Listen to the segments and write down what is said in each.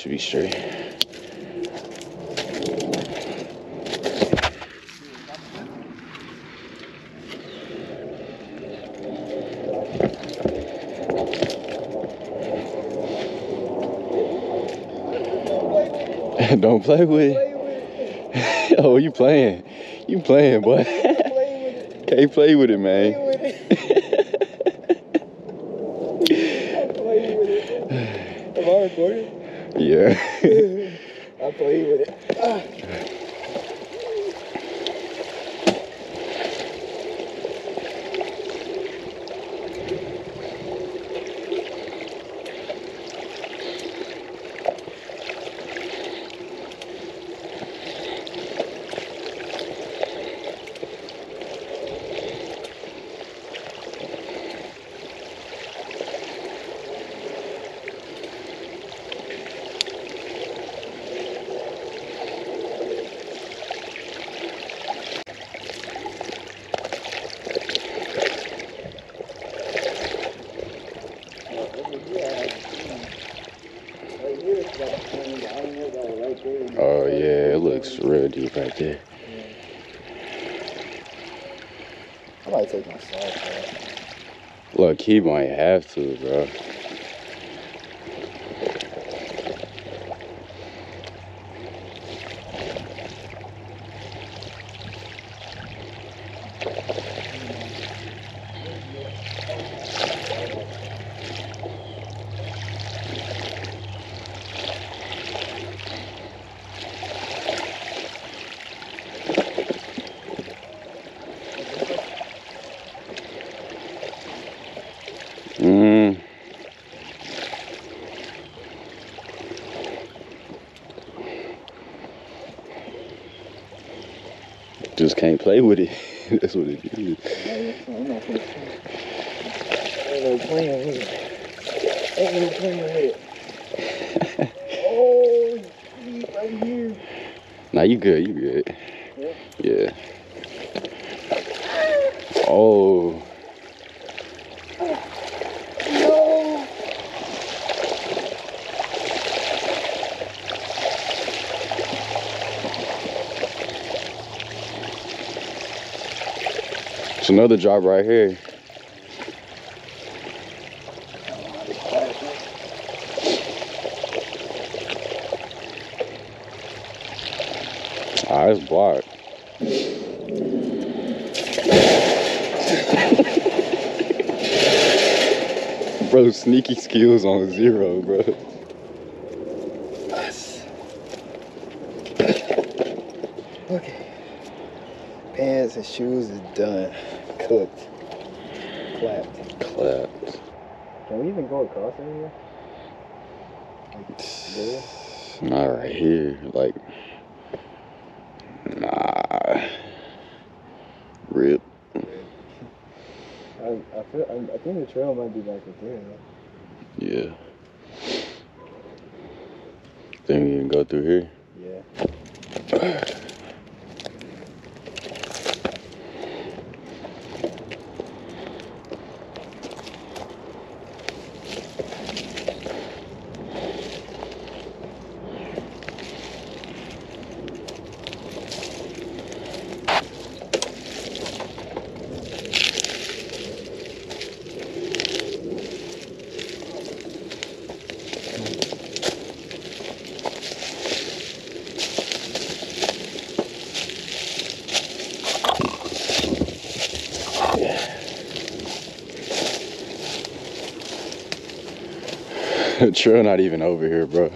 should be straight. Don't play with it. oh, you playing. You playing, boy. Can't play with it, man. Yeah. I played with it. Oh yeah, it looks real deep right there. I might take my socks off. Look, he might have to, bro. Just can't play with it. That's what it is. I'm not gonna Ain't no playing with it. Ain't no playing with it. oh, right here. Nah, you good, you good. Yeah? Yeah. Oh, No. Another job right here. Ah, it's blocked. bro, sneaky skills on zero, bro. Okay. Pants and shoes is done. Cooked. Clapped. Clapped. Can we even go across over here? Like, not right here. Like, nah. Rip. I, I, feel, I, I think the trail might be back up there. Yeah. Think we can go through here? Yeah. Trail not even over here, bro.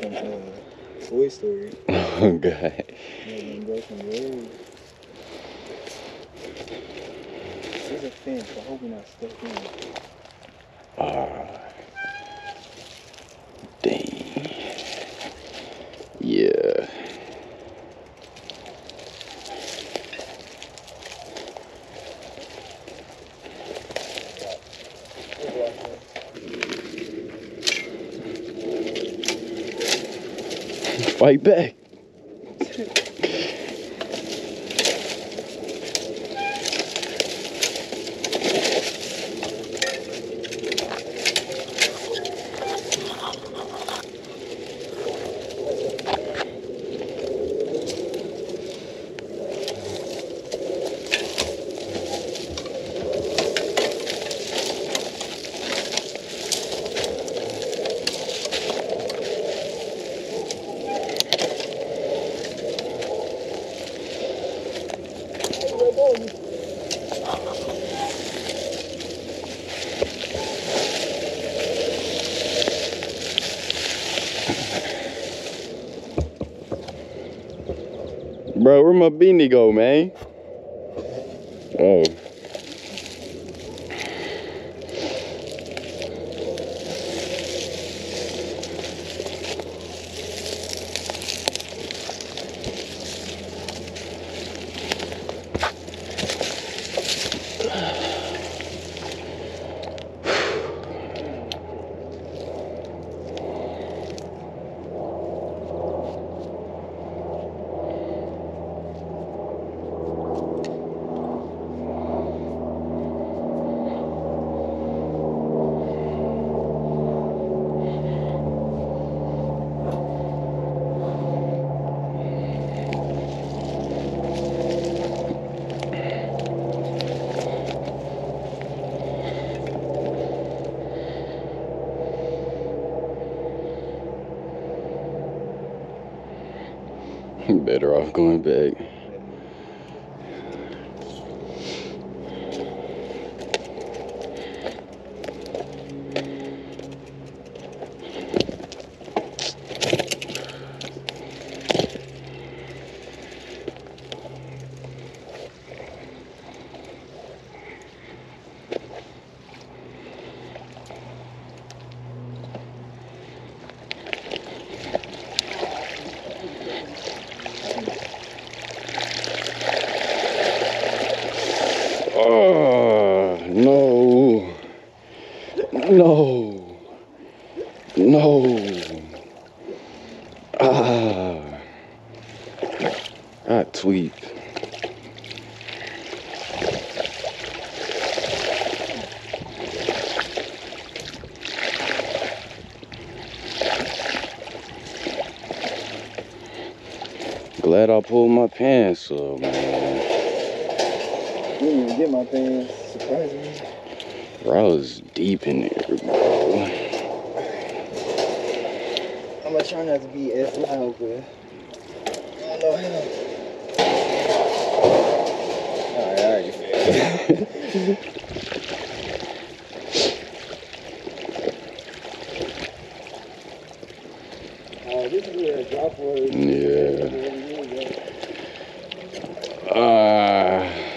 From uh, Toy Story. Oh, God. Yeah, them broken roads. There's a fence. I hope we're not stuck in it. Ah. Dang. Fight back. Bro, where my beanie go, man? Oh. Better off going back. No. No. Ah. That tweet. Glad I pulled my pants up, man. I didn't even get my pants, surprisingly. Bro, I was deep in there, bro. I'm gonna try not to be as loud, but I don't know how. Alright, alright. Oh, this is where a drop was. Yeah. Uh,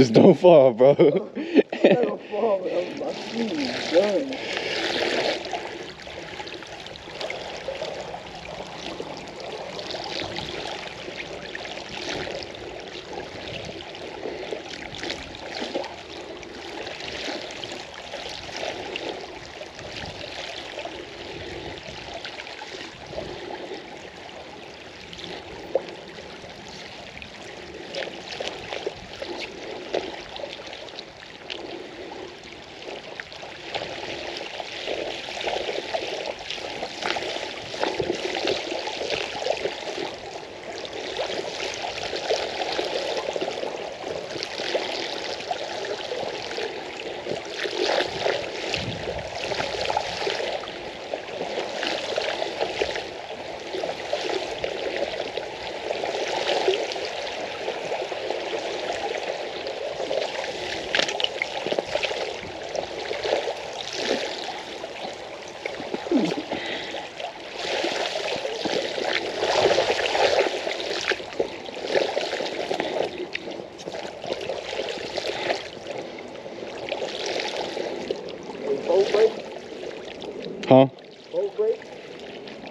just don't fall, bro. That'll fall, but I'm- my shoe is done.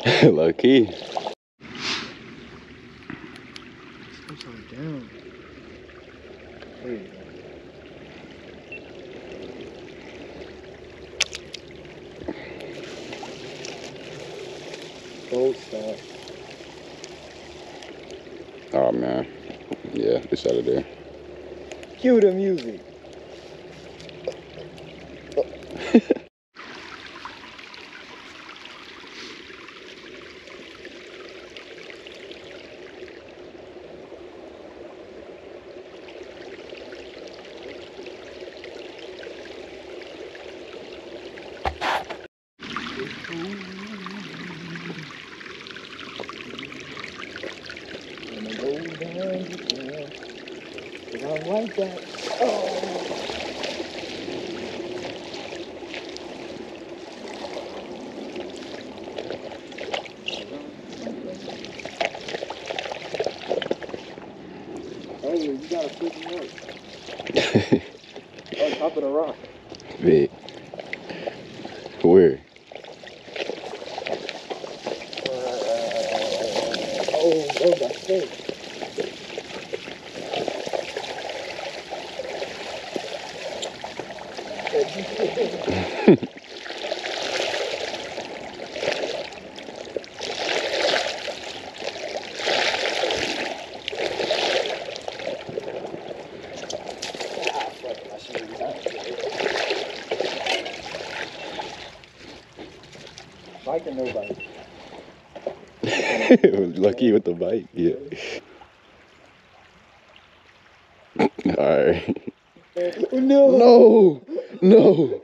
Low key. Oh man. Yeah, it's out of there. Cue the music. Like. Oh. You gotta put me up. On top of the rock. Big. Where? Oh, oh, that's safe. Ah, fuck, my shoes. Biking nobody. Lucky with the bite. Yeah. Alright. Oh, no. No! No!